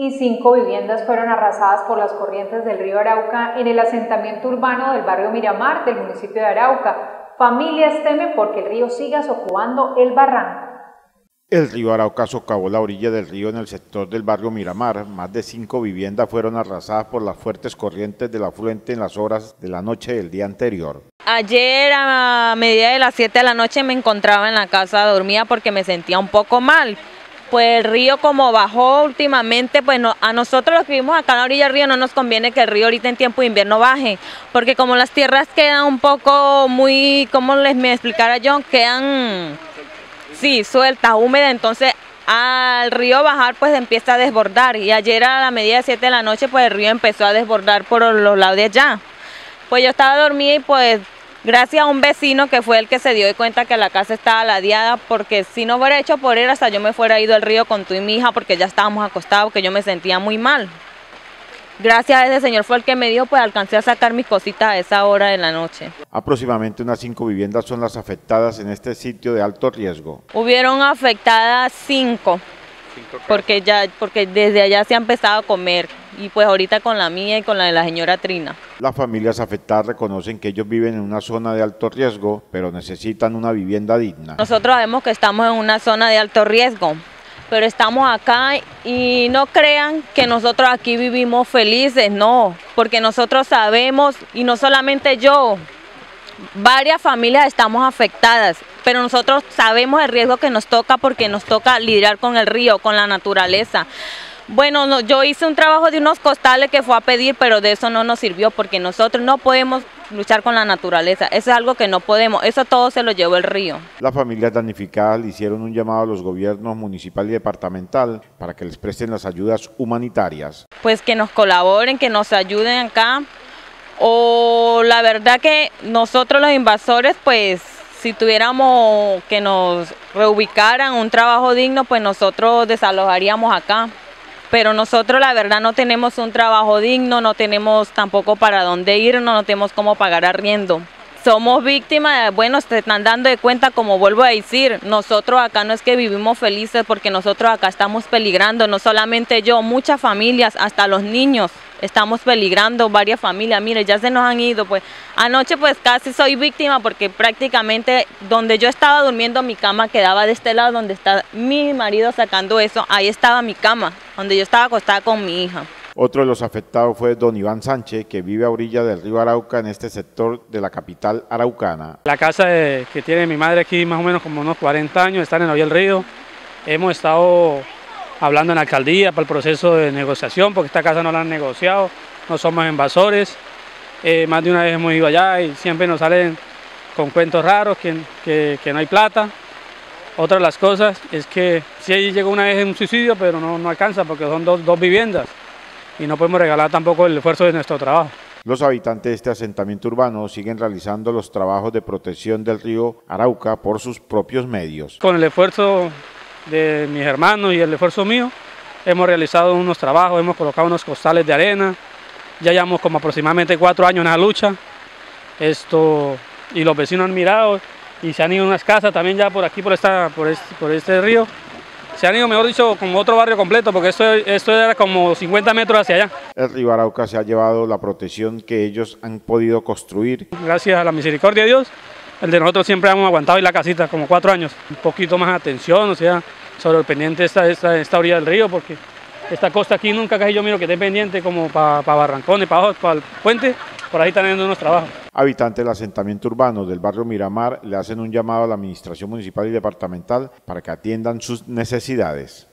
y cinco viviendas fueron arrasadas por las corrientes del río Arauca en el asentamiento urbano del barrio Miramar del municipio de Arauca. Familias temen porque el río siga socavando el barranco. El río Arauca socavó la orilla del río en el sector del barrio Miramar. Más de cinco viviendas fueron arrasadas por las fuertes corrientes del afluente en las horas de la noche del día anterior. Ayer a medida de las 7 de la noche me encontraba en la casa, dormía porque me sentía un poco mal. Pues el río como bajó últimamente, pues a nosotros los que vivimos acá en la orilla del río no nos conviene que el río ahorita en tiempo de invierno baje, porque como las tierras quedan un poco muy, como les me explicara yo, quedan Sí, suelta, húmeda, entonces al río bajar pues empieza a desbordar y ayer a la media de 7 de la noche pues el río empezó a desbordar por los lados de allá. Pues yo estaba dormida y pues gracias a un vecino que fue el que se dio de cuenta que la casa estaba ladeada porque si no hubiera hecho por él hasta yo me fuera ido al río con tú y mi hija porque ya estábamos acostados que yo me sentía muy mal gracias a ese señor fue el que me dio, pues alcancé a sacar mis cositas a esa hora de la noche. Aproximadamente unas cinco viviendas son las afectadas en este sitio de alto riesgo. Hubieron afectadas cinco, porque ya, porque desde allá se ha empezado a comer y pues ahorita con la mía y con la de la señora Trina. Las familias afectadas reconocen que ellos viven en una zona de alto riesgo, pero necesitan una vivienda digna. Nosotros sabemos que estamos en una zona de alto riesgo, pero estamos acá y no crean que nosotros aquí vivimos felices, no, porque nosotros sabemos, y no solamente yo, varias familias estamos afectadas, pero nosotros sabemos el riesgo que nos toca porque nos toca lidiar con el río, con la naturaleza. Bueno, yo hice un trabajo de unos costales que fue a pedir, pero de eso no nos sirvió porque nosotros no podemos luchar con la naturaleza. Eso es algo que no podemos, eso todo se lo llevó el río. Las familias damnificadas le hicieron un llamado a los gobiernos municipal y departamental para que les presten las ayudas humanitarias. Pues que nos colaboren, que nos ayuden acá. O la verdad que nosotros los invasores, pues si tuviéramos que nos reubicaran un trabajo digno, pues nosotros desalojaríamos acá pero nosotros la verdad no tenemos un trabajo digno, no tenemos tampoco para dónde ir, no tenemos cómo pagar arriendo. Somos víctimas, bueno, se están dando de cuenta, como vuelvo a decir, nosotros acá no es que vivimos felices porque nosotros acá estamos peligrando, no solamente yo, muchas familias, hasta los niños estamos peligrando varias familias, mire, ya se nos han ido, pues anoche pues casi soy víctima porque prácticamente donde yo estaba durmiendo mi cama quedaba de este lado donde está mi marido sacando eso, ahí estaba mi cama, donde yo estaba acostada con mi hija. Otro de los afectados fue don Iván Sánchez, que vive a orilla del río Arauca en este sector de la capital araucana. La casa que tiene mi madre aquí más o menos como unos 40 años, está en el del río. Hemos estado hablando en la alcaldía para el proceso de negociación, porque esta casa no la han negociado, no somos invasores. Eh, más de una vez hemos ido allá y siempre nos salen con cuentos raros, que, que, no hay plata. Otra de las cosas es que sí llegó una vez un suicidio, pero no, no alcanza porque son dos, dos viviendas y no podemos regalar tampoco el esfuerzo de nuestro trabajo. Los habitantes de este asentamiento urbano siguen realizando los trabajos de protección del río Arauca por sus propios medios. Con el esfuerzo de mis hermanos y el esfuerzo mío, hemos realizado unos trabajos, hemos colocado unos costales de arena, ya llevamos como aproximadamente cuatro años en la lucha, esto, y los vecinos han mirado y se han ido unas casas también ya por aquí, por, esta, por, este, por este río, se han ido, mejor dicho, como otro barrio completo, porque esto, esto era como 50 metros hacia allá. El río Arauca se ha llevado la protección que ellos han podido construir. Gracias a la misericordia de Dios, el de nosotros siempre hemos aguantado en la casita, como cuatro años. Un poquito más atención, o sea, sobre el pendiente esta, esta, esta orilla del río, porque esta costa aquí nunca casi yo miro que esté pendiente como para pa Barrancones, para para el puente, por ahí están haciendo unos trabajos. Habitantes del asentamiento urbano del barrio Miramar le hacen un llamado a la administración municipal y departamental para que atiendan sus necesidades.